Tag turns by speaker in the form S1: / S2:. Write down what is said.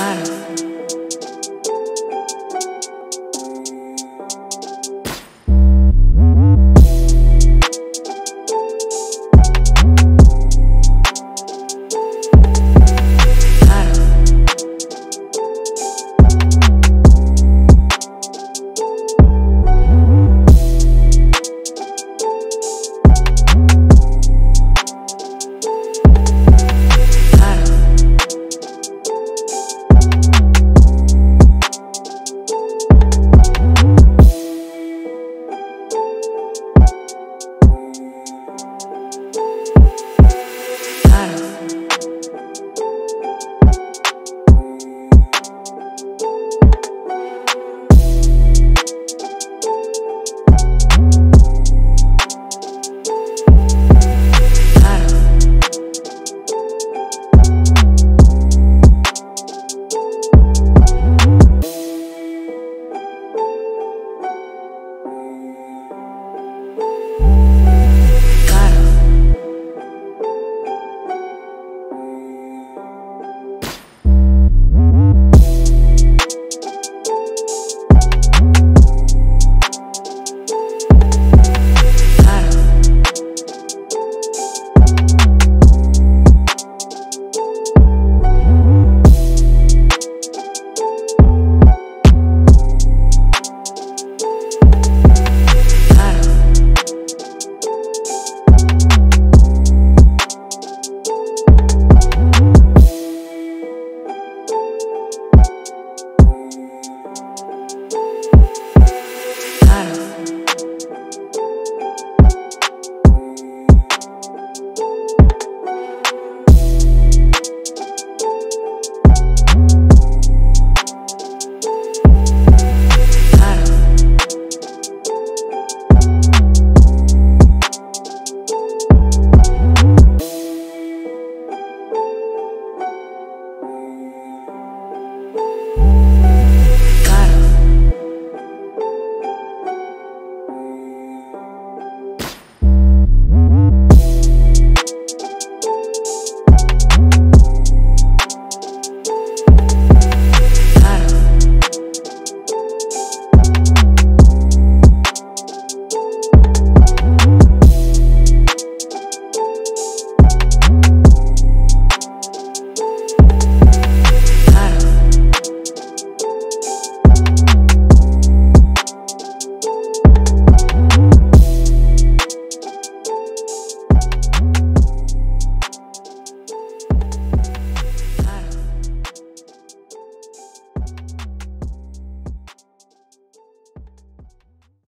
S1: claro.